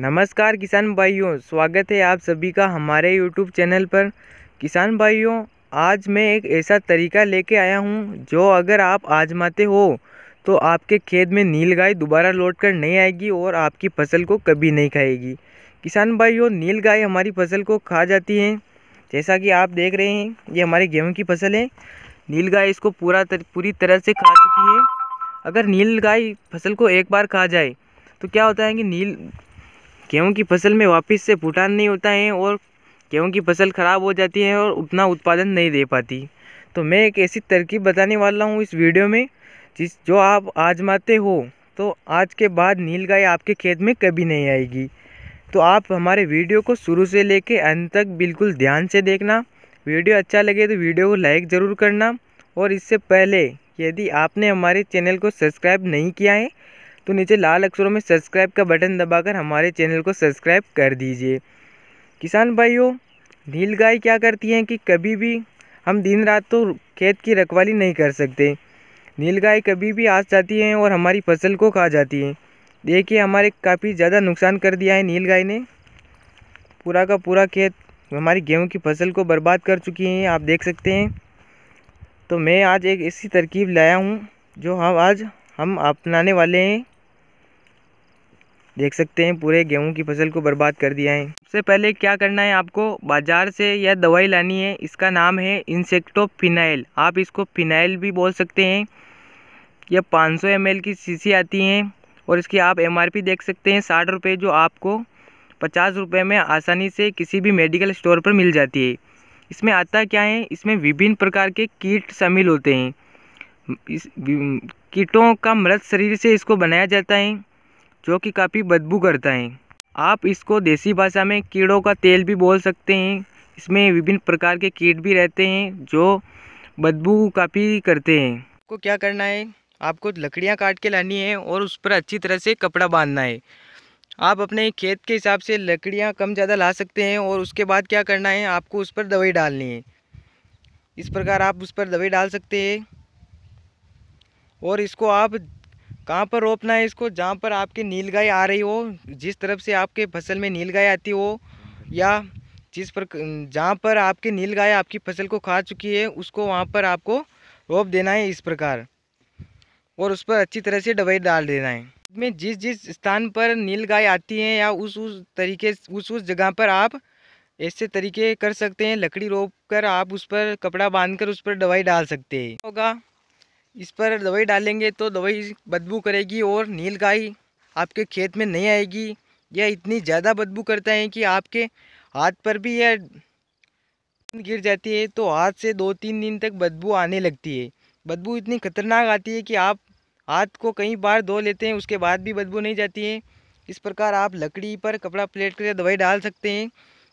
नमस्कार किसान भाइयों स्वागत है आप सभी का हमारे यूट्यूब चैनल पर। किसान भाइयों आज मैं एक ऐसा तरीका लेके आया हूँ जो अगर आप आजमाते हो तो आपके खेत में नील गाय दोबारा लौट कर नहीं आएगी और आपकी फ़सल को कभी नहीं खाएगी। किसान भाइयों नील गाय हमारी फ़सल को खा जाती है। जैसा कि आप देख रहे हैं ये हमारे गेहूँ की फ़सल है। नील गाय इसको पूरा तर, पूरी तरह से खा चुकी है। अगर नील गाय फ़सल को एक बार खा जाए तो क्या होता है कि नील गेहूँ की फ़सल में वापस से फुटान नहीं होता है और गेहूँ की फ़सल ख़राब हो जाती है और उतना उत्पादन नहीं दे पाती। तो मैं एक ऐसी तरकीब बताने वाला हूँ इस वीडियो में, जिस, जो आप आजमाते हो तो आज के बाद नील गाय आपके खेत में कभी नहीं आएगी। तो आप हमारे वीडियो को शुरू से लेके अंत तक बिल्कुल ध्यान से देखना। वीडियो अच्छा लगे तो वीडियो को लाइक ज़रूर करना। और इससे पहले यदि आपने हमारे चैनल को सब्सक्राइब नहीं किया है तो नीचे लाल अक्षरों में सब्सक्राइब का बटन दबाकर हमारे चैनल को सब्सक्राइब कर दीजिए। किसान भाइयों, नील गाय क्या करती हैं कि कभी भी हम दिन रात तो खेत की रखवाली नहीं कर सकते। नील गाय कभी भी आ जाती हैं और हमारी फ़सल को खा जाती हैं। देखिए, हमारे काफ़ी ज़्यादा नुकसान कर दिया है नील गाय ने। पूरा का पूरा खेत हमारी गेहूँ की फ़सल को बर्बाद कर चुकी हैं, आप देख सकते हैं। तो मैं आज एक ऐसी तरकीब लाया हूँ, जो हम आज हम अपनाने वाले हैं। देख सकते हैं, पूरे गेहूँ की फ़सल को बर्बाद कर दिया है। सबसे पहले क्या करना है आपको, बाज़ार से यह दवाई लानी है, इसका नाम है इंसेक्टोफिनाइल आप इसको फिनाइल भी बोल सकते हैं। यह 500 ml की शीशी आती हैं और इसकी आप एमआरपी देख सकते हैं, साठ रुपये जो आपको पचास रुपये में आसानी से किसी भी मेडिकल स्टोर पर मिल जाती है। इसमें आता क्या है, इसमें विभिन्न प्रकार के कीट शामिल होते हैं। इस, कीटों का मृत शरीर से इसको बनाया जाता है। जो कि काफ़ी बदबू करता है। आप इसको देसी भाषा में कीड़ों का तेल भी बोल सकते हैं। इसमें विभिन्न प्रकार के कीट भी रहते हैं, जो बदबू काफ़ी करते हैं। आपको क्या करना है? आपको लकड़ियाँ काट के लानी है और उस पर अच्छी तरह से कपड़ा बांधना है। आप अपने खेत के हिसाब से लकड़ियाँ कम ज़्यादा ला सकते हैं और उसके बाद क्या करना है? आपको उस पर दवाई डालनी है। इस प्रकार आप उस पर दवाई डाल सकते हैं। और इसको आप कहाँ पर रोपना है इसको? जहाँ पर आपकी नील गाय आ रही हो, जिस तरफ़ से आपके फ़सल में नील गाय आती हो, या जिस पर जहाँ पर आपकी नील गाय आपकी फ़सल को खा चुकी है, उसको वहाँ पर आपको रोप देना है इस प्रकार। और उस पर अच्छी तरह से दवाई डाल देना है। में जिस जिस स्थान पर नील गाय आती है, या उस उस तरीके उस उस जगह पर आप ऐसे तरीके कर सकते हैं। लकड़ी रोप कर आप उस पर कपड़ा बाँध कर उस पर दवाई डाल सकते हैं। होगा। इस पर दवाई डालेंगे तो दवाई बदबू करेगी और नील गाय आपके खेत में नहीं आएगी। यह इतनी ज़्यादा बदबू करता है कि आपके हाथ पर भी यह गिर जाती है तो हाथ से दो तीन दिन तक बदबू आने लगती है। बदबू इतनी खतरनाक आती है कि आप हाथ को कई बार धो लेते हैं, उसके बाद भी बदबू नहीं जाती है। इस प्रकार आप लकड़ी पर कपड़ा प्लेट कर दवाई डाल सकते हैं।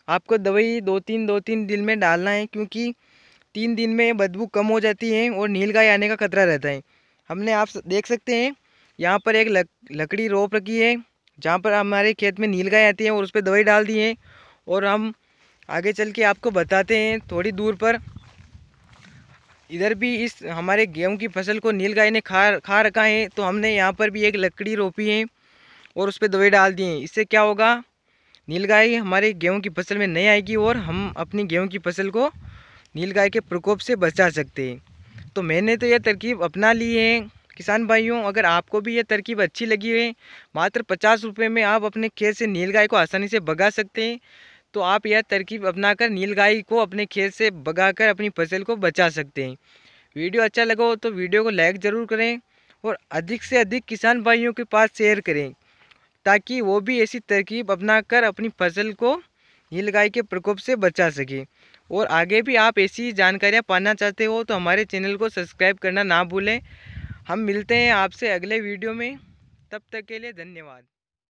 आपको दवाई दो तीन दो तीन दिन में डालना है, क्योंकि तीन दिन में बदबू कम हो जाती है और नील गाय आने का खतरा रहता है। हमने आप देख सकते हैं यहाँ पर एक लक, लकड़ी रोप रखी है जहाँ पर हमारे खेत में नील गाय आती है और उस पर दवाई डाल दी है और हम आगे चल के आपको बताते हैं थोड़ी दूर पर। इधर भी इस हमारे गेहूँ की फ़सल को नील गाय ने खा खा रखा है तो हमने यहाँ पर भी एक लकड़ी रोपी है और उस पर दवाई डाल दी है। इससे क्या होगा? नील गाय हमारे गेहूँ की फ़सल में नहीं आएगी और हम अपनी गेहूँ की फ़सल को नील गाय के प्रकोप से बचा सकते हैं। तो मैंने तो यह तरकीब अपना ली है। किसान भाइयों, अगर आपको भी यह तरकीब अच्छी लगी है, मात्र पचास रुपये में आप अपने खेत से नील गाय को आसानी से भगा सकते हैं। तो आप यह तरकीब अपनाकर नील गाय को अपने खेत से भगाकर अपनी फ़सल को बचा सकते हैं। वीडियो अच्छा लगा हो तो वीडियो को लाइक ज़रूर करें और अधिक से अधिक किसान भाइयों के पास शेयर करें, ताकि वो भी ऐसी तरकीब अपनाकर अपनी फ़सल को नील गाय के प्रकोप से बचा सके। और आगे भी आप ऐसी जानकारियाँ पाना चाहते हो तो हमारे चैनल को सब्सक्राइब करना ना भूलें। हम मिलते हैं आपसे अगले वीडियो में। तब तक के लिए धन्यवाद।